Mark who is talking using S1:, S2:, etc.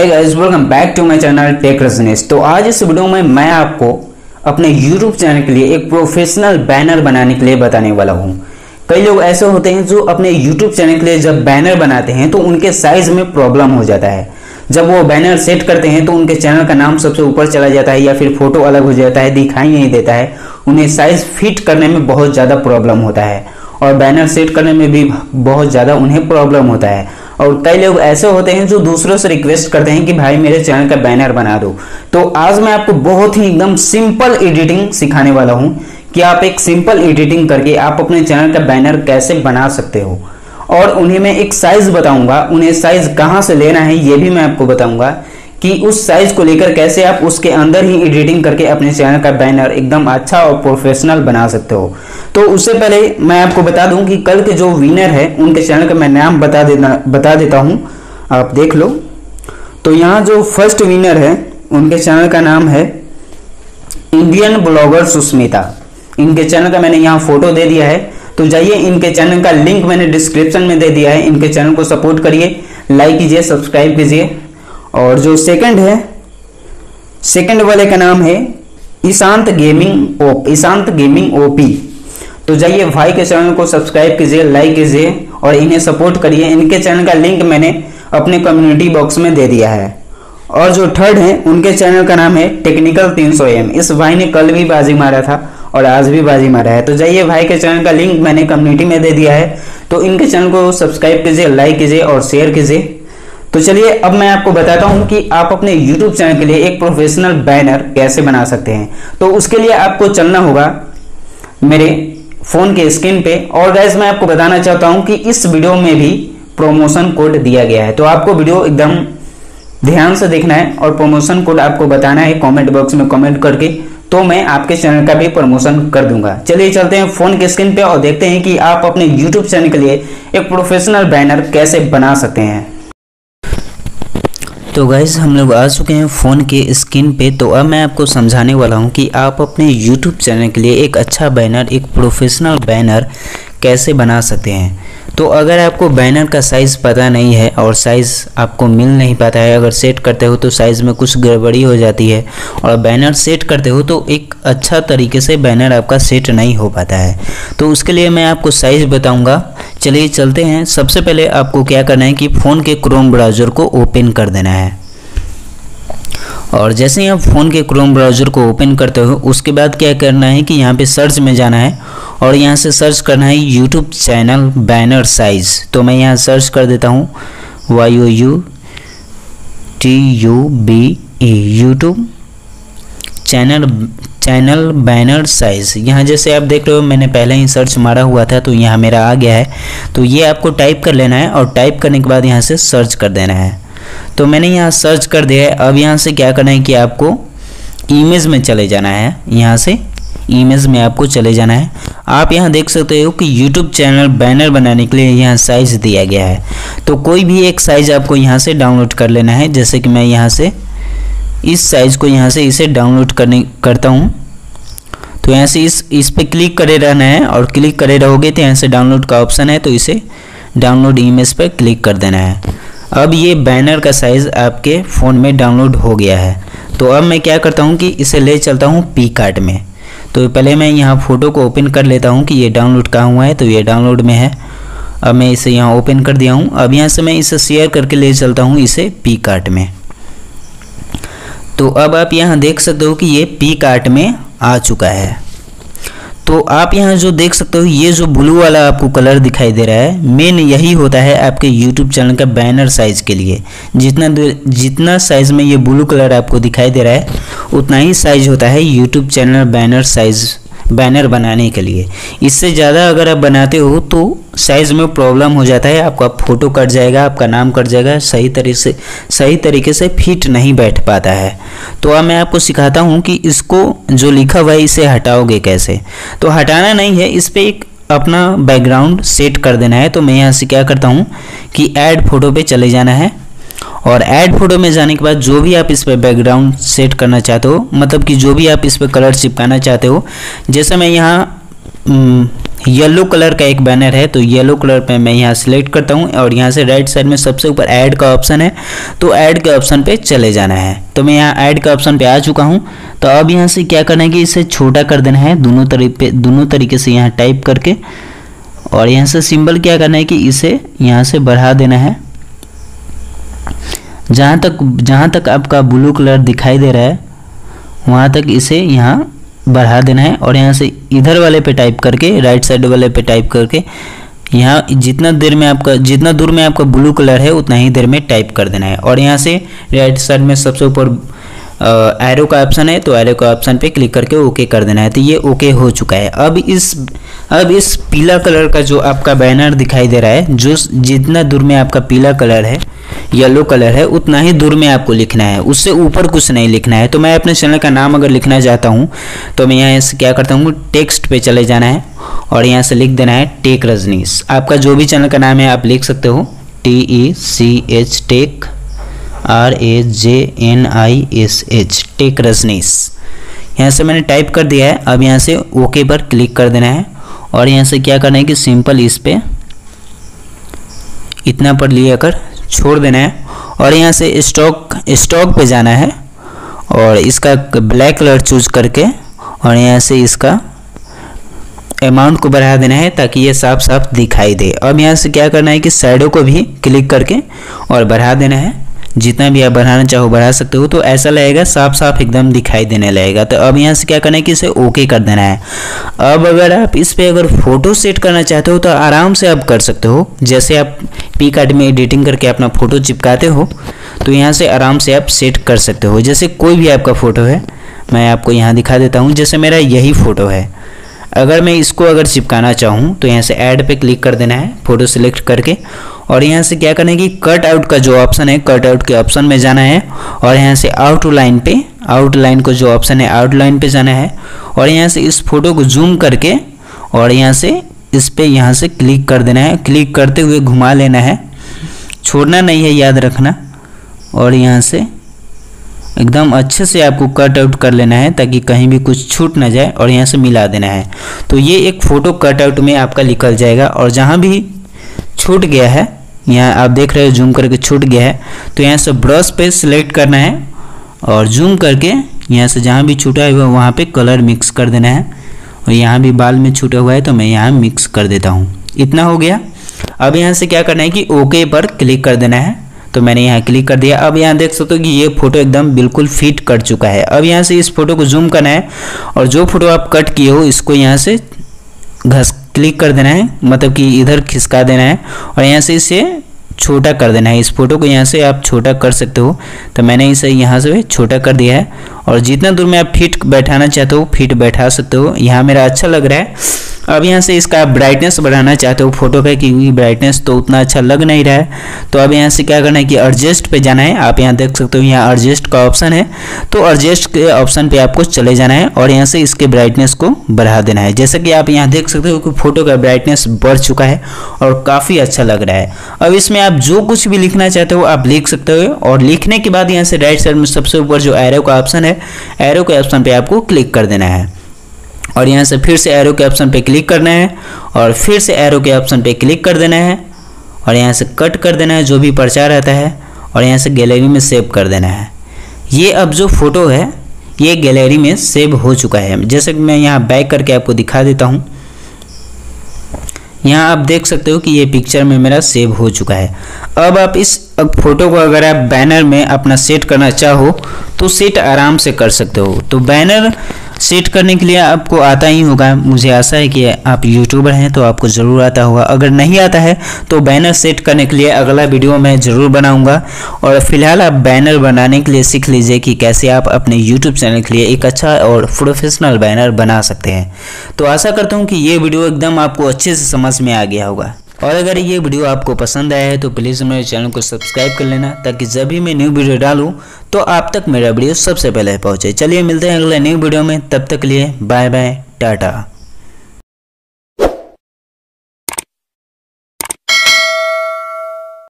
S1: Hi guys welcome back to my channel tech Rajneesh तो आज इस वीडियो में मैं आपको अपने YouTube चैनल के लिए एक प्रोफेशनल बैनर बनाने के लिए बताने वाला हूँ। कई लोग ऐसे होते हैं जो अपने YouTube चैनल के लिए जब बैनर बनाते हैं तो उनके साइज़ में प्रॉब्लम हो जाता है। जब वो बैनर सेट करते हैं तो उनके चैनल का नाम सबसे ऊपर चला जाता है या फिर फ़ोटो अलग हो जाता है, दिखाई नहीं देता है। उन्हें साइज़ फिट करने में बहुत ज़्यादा प्रॉब्लम होता है और बैनर सेट करने में भी बहुत ज़्यादा उन्हें प्रॉब्लम होता है। और कई लोग ऐसे होते हैं जो दूसरों से रिक्वेस्ट करते हैं कि भाई मेरे चैनल का बैनर बना दो। तो आज मैं आपको बहुत ही एकदम सिंपल एडिटिंग सिखाने वाला हूँ कि आप एक सिंपल एडिटिंग करके आप अपने चैनल का बैनर कैसे बना सकते हो। और उन्हें मैं एक साइज़ बताऊँगा, उन्हें साइज़ कहाँ से लेना है ये भी मैं आपको बताऊँगा। कि उस साइज़ को लेकर कैसे आप उसके अंदर ही एडिटिंग करके अपने चैनल का बैनर एकदम अच्छा और प्रोफेशनल बना सकते हो। तो उससे पहले मैं आपको बता दूँ कि कल के जो विनर है, उनके चैनल का मैं नाम बता देना, बता देता हूँ। आप देख लो। तो यहाँ जो फ़र्स्ट विनर है, उनके चैनल का नाम है इंडियन ब्लॉगर सुस्मिता इनके चैनल का मैंने यहाँ फ़ोटो दे दिया है। तो जाइए, इनके चैनल का लिंक मैंने डिस्क्रिप्शन में दे दिया है। इनके चैनल को सपोर्ट करिए लाइक कीजिए सब्सक्राइब कीजिए। और जो सेकंड है सेकंड वाले का नाम है Ishant gaming OP Ishant gaming OP तो जाइए भाई के चैनल को सब्सक्राइब कीजिए लाइक कीजिए और इन्हें सपोर्ट करिए। इनके चैनल का लिंक मैंने अपने कम्युनिटी बॉक्स में दे दिया है। और जो थर्ड है, उनके चैनल का नाम है टेक्निकल 300 एम इस भाई ने कल भी बाजी मारा था और आज भी बाजी मारा है। तो जाइए भाई के चैनल का लिंक मैंने कम्युनिटी में दे दिया है। तो इनके चैनल को सब्सक्राइब कीजिए लाइक कीजिए और शेयर कीजिए। तो चलिए, अब मैं आपको बताता हूँ कि आप अपने YouTube चैनल के लिए एक प्रोफेशनल बैनर कैसे बना सकते हैं। तो उसके लिए आपको चलना होगा मेरे फ़ोन के स्क्रीन पे। और गैस मैं आपको बताना चाहता हूँ कि इस वीडियो में भी प्रोमोशन कोड दिया गया है। तो आपको वीडियो एकदम ध्यान से देखना है और प्रमोशन कोड आपको बताना है कमेंट बॉक्स में कमेंट करके। तो मैं आपके चैनल का भी प्रमोशन कर दूँगा। चलिए, चलते हैं फ़ोन के स्क्रीन पे और देखते हैं कि आप अपने यूट्यूब चैनल के लिए एक प्रोफेशनल बैनर कैसे बना सकते हैं। तो गाइज़ हम लोग आ चुके हैं फ़ोन के स्क्रीन पे। तो अब मैं आपको समझाने वाला हूँ कि आप अपने यूट्यूब चैनल के लिए एक अच्छा बैनर एक प्रोफेशनल बैनर कैसे बना सकते हैं। तो अगर आपको बैनर का साइज़ पता नहीं है और साइज़ आपको मिल नहीं पाता है, अगर सेट करते हो तो साइज़ में कुछ गड़बड़ी हो जाती है और बैनर सेट करते हो तो एक अच्छा तरीके से बैनर आपका सेट नहीं हो पाता है। तो उसके लिए मैं आपको साइज़ बताऊँगा। चलिए चलते हैं। सबसे पहले आपको क्या करना है कि फ़ोन के क्रोम ब्राउज़र को ओपन कर देना है। और जैसे ही आप फ़ोन के क्रोम ब्राउज़र को ओपन करते हो, उसके बाद क्या करना है कि यहाँ पे सर्च में जाना है और यहाँ से सर्च करना है यूट्यूब चैनल बैनर साइज़ तो मैं यहाँ सर्च कर देता हूँ। Y O U T U B E YouTube channel channel banner size यहाँ जैसे आप देख रहे हो, मैंने पहले ही सर्च मारा हुआ था तो यहाँ मेरा आ गया है। तो ये आपको टाइप कर लेना है और टाइप करने के बाद यहाँ से सर्च कर देना है। तो मैंने यहाँ सर्च कर दिया है। अब यहाँ से क्या करना है कि आपको इमेज में चले जाना है। यहाँ से इमेज में आपको चले जाना है। आप यहाँ देख सकते हो कि यूट्यूब चैनल बैनर बनाने के लिए यहाँ साइज़ दिया गया है। तो कोई भी एक साइज़ आपको यहाँ से डाउनलोड कर लेना है, जैसे कि मैं यहाँ से इस साइज़ को यहाँ से इसे डाउनलोड करने, करता हूँ। तो यहाँ से इस इस पर क्लिक करे रहना है और क्लिक करे रहोगे तो यहाँ से डाउनलोड का ऑप्शन है तो इसे डाउनलोड इमेज पर क्लिक कर देना है। अब ये बैनर का साइज़ आपके फ़ोन में डाउनलोड हो गया है। तो अब मैं क्या करता हूँ कि इसे ले चलता हूँ पी कार्ड में। तो पहले मैं यहाँ फ़ोटो को ओपन कर लेता हूँ कि ये डाउनलोड कहाँ हुआ है तो ये डाउनलोड में है। अब मैं इसे यहाँ ओपन कर दिया हूँ। अब यहाँ से मैं इसे शेयर करके ले चलता हूँ इसे पी कार्ट में। तो अब आप यहाँ देख सकते हो कि ये पी कार्ट में आ चुका है। तो आप यहाँ जो देख सकते हो, ये जो ब्लू वाला आपको कलर दिखाई दे रहा है मेन यही होता है आपके यूट्यूब चैनल का बैनर साइज़ के लिए। जितना जितना साइज़ में ये ब्लू कलर आपको दिखाई दे रहा है, उतना ही साइज़ होता है YouTube channel banner size banner बनाने के लिए। इससे ज़्यादा अगर आप बनाते हो तो साइज़ में प्रॉब्लम हो जाता है, आपका फ़ोटो कट जाएगा, आपका नाम कट जाएगा, सही तरीके से, सही तरीके से फिट नहीं बैठ पाता है। तो अब मैं आपको सिखाता हूँ कि इसको जो लिखा हुआ है, इसे हटाओगे कैसे। तो हटाना नहीं है, इस पर एक अपना बैकग्राउंड सेट कर देना है। तो मैं यहाँ से क्या करता हूँ कि ऐड फ़ोटो पे चले जाना है। और ऐड फ़ोटो में जाने के बाद जो भी आप इस पर बैकग्राउंड सेट करना चाहते हो मतलब कि जो भी आप इस पर कलर चिपकाना चाहते हो, जैसे मैं यहाँ येलो कलर का एक बैनर है तो येलो कलर पे मैं यहाँ सेलेक्ट करता हूँ और यहाँ से राइट साइड में सबसे ऊपर ऐड का ऑप्शन है तो ऐड के ऑप्शन पे चले जाना है। तो मैं यहाँ ऐड के ऑप्शन पे आ चुका हूँ। तो अब यहाँ से क्या करना है कि इसे छोटा कर देना है, दोनों तरीके दोनों तरीके से यहाँ टाइप करके। और यहाँ से सिंबल क्या करना है कि इसे यहाँ से बढ़ा देना है। जहाँ तक जहाँ तक आपका ब्लू कलर दिखाई दे रहा है, वहाँ तक इसे यहाँ बढ़ा देना है और यहाँ से इधर वाले पे टाइप करके राइट साइड वाले पे टाइप करके, यहाँ जितना देर में आपका, जितना दूर में आपका ब्लू कलर है, उतना ही देर में टाइप कर देना है। और यहाँ से राइट साइड में सबसे ऊपर एरो का ऑप्शन है तो एरो का ऑप्शन पे क्लिक करके ओके कर देना है। तो ये ओके हो चुका है। अब इस अब इस पीला कलर का जो आपका बैनर दिखाई दे रहा है, जो जितना दूर में आपका पीला कलर है येलो कलर है, उतना ही दूर में आपको लिखना है। उससे ऊपर कुछ नहीं लिखना है। तो मैं अपने चैनल का नाम अगर लिखना चाहता हूँ तो मैं यहाँ से क्या करता हूँ टेक्स्ट पे चले जाना है और यहाँ से लिख देना है टेक रजनीश। आपका जो भी चैनल का नाम है, आप लिख सकते हो T E C H tech R A J N I S H tech Rajneesh यहाँ से मैंने टाइप कर दिया है, अब यहाँ से ओके पर क्लिक कर देना है। और यहाँ से क्या करना है कि सिंपल इस पर इतना पर लिए कर छोड़ देना है। और यहाँ से स्टॉक स्टॉक पे जाना है। और इसका ब्लैक कलर चूज़ करके और यहाँ से इसका अमाउंट को बढ़ा देना है ताकि ये साफ़ साफ़ दिखाई दे। अब यहाँ से क्या करना है कि साइडों को भी क्लिक करके और बढ़ा देना है। जितना भी आप बढ़ाना चाहो बढ़ा सकते हो तो ऐसा लगेगा साफ़ साफ़ एकदम दिखाई देने लगेगा। तो अब यहाँ से क्या करना है कि इसे ओके कर देना है। अब अगर आप इस पर अगर फ़ोटो सेट करना चाहते हो तो आराम से आप कर सकते हो। जैसे आप पी कार्ड में एडिटिंग करके अपना फ़ोटो चिपकाते हो तो यहाँ से आराम से आप सेट कर सकते हो। जैसे कोई भी आपका फ़ोटो है, मैं आपको यहाँ दिखा देता हूँ। जैसे मेरा यही फ़ोटो है। अगर मैं इसको अगर चिपकाना चाहूँ तो यहाँ से ऐड पे क्लिक कर देना है फ़ोटो सिलेक्ट करके। और यहाँ से क्या करना है कि कट आउट का जो ऑप्शन है कट आउट के ऑप्शन में जाना है। और यहाँ से आउट लाइन पे आउट लाइन को जो ऑप्शन है आउट लाइन पे जाना है। और यहाँ से इस फ़ोटो को जूम करके, और यहाँ से इस पर यहाँ से क्लिक कर देना है। क्लिक करते हुए घुमा लेना है। छोड़ना नहीं है, याद रखना। और यहाँ से एकदम अच्छे से आपको कट आउट कर लेना है ताकि कहीं भी कुछ छूट ना जाए और यहाँ से मिला देना है। तो ये एक फ़ोटो कट आउट में आपका निकल जाएगा और जहाँ भी छूट गया है, यहाँ आप देख रहे हो जूम करके छूट गया है तो यहाँ से ब्रश पे सिलेक्ट करना है और जूम करके यहाँ से जहाँ भी छूटा हुआ है वहाँ पे कलर मिक्स कर देना है। और यहाँ भी बाल में छूटा हुआ है तो मैं यहाँ मिक्स कर देता हूँ। इतना हो गया। अब यहाँ से क्या करना है कि ओके पर क्लिक कर देना है। तो मैंने यहाँ क्लिक कर दिया। अब यहाँ देख सकते हो कि ये फ़ोटो एकदम बिल्कुल फिट कर चुका है। अब यहाँ से इस फ़ोटो को जूम करना है और जो फ़ोटो आप कट किए हो, इसको यहाँ से घस क्लिक कर देना है मतलब कि इधर खिसका देना है और यहाँ से इसे छोटा कर देना है। इस फ़ोटो को यहाँ से आप छोटा कर सकते हो। तो मैंने इसे यहाँ से छोटा कर दिया है और जितना दूर में आप फिट बैठाना चाहते हो, फिट बैठा सकते हो। यहाँ मेरा अच्छा लग रहा है। अब यहाँ से इसका ब्राइटनेस बढ़ाना चाहते हो फ़ोटो का क्योंकि ब्राइटनेस तो उतना अच्छा लग नहीं रहा है। तो अब यहाँ से क्या करना है कि एडजस्ट पे जाना है। आप यहाँ देख सकते हो, यहाँ एडजस्ट का ऑप्शन है। तो एडजस्ट के ऑप्शन पे आपको चले जाना है और यहाँ से इसके ब्राइटनेस को बढ़ा देना है। जैसा कि आप यहाँ देख सकते हो कि फ़ोटो का ब्राइटनेस बढ़ चुका है और काफ़ी अच्छा लग रहा है। अब इसमें आप जो कुछ भी लिखना चाहते हो, आप लिख सकते हो। और लिखने के बाद यहाँ से राइट साइड में सबसे ऊपर जो एरो का ऑप्शन है एरो के ऑप्शन पर आपको क्लिक कर देना है। और यहाँ से फिर से एरो के ऑप्शन पे क्लिक करना है और फिर से एरो के ऑप्शन पे क्लिक कर देना है और यहाँ से कट कर देना है जो भी पर्चा रहता है और यहाँ से गैलरी में सेव कर देना है। ये अब जो फ़ोटो है, ये गैलरी में सेव हो चुका है। जैसे कि मैं यहाँ बैक करके आपको दिखा देता हूँ। यहाँ आप देख सकते हो कि ये पिक्चर में मेरा सेव हो चुका है। अब आप इस फ़ोटो को अगर आप बैनर में अपना सेट करना चाहो तो सेट आराम से कर सकते हो। तो बैनर सेट करने के लिए आपको आता ही होगा। मुझे आशा है कि आप यूट्यूबर हैं तो आपको ज़रूर आता होगा। अगर नहीं आता है तो बैनर सेट करने के लिए अगला वीडियो मैं ज़रूर बनाऊँगा। और फ़िलहाल आप बैनर बनाने के लिए सीख लीजिए कि कैसे आप अपने यूट्यूब चैनल के लिए एक अच्छा और प्रोफेशनल बैनर बना सकते हैं। तो आशा करता हूँ कि ये वीडियो एकदम आपको अच्छे से समझ में आ गया होगा। और अगर ये वीडियो आपको पसंद आया है तो प्लीज़ मेरे चैनल को सब्सक्राइब कर लेना, ताकि जब भी मैं न्यू वीडियो डालूँ तो आप तक मेरा वीडियो सबसे पहले पहुँचे। चलिए मिलते हैं अगले न्यू वीडियो में, तब तक लिए बाय बाय टाटा।